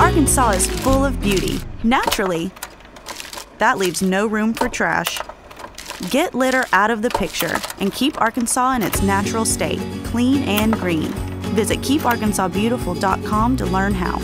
Arkansas is full of beauty, naturally. That leaves no room for trash. Get litter out of the picture and keep Arkansas in its natural state, clean and green. Visit keeparkansasbeautiful.com to learn how.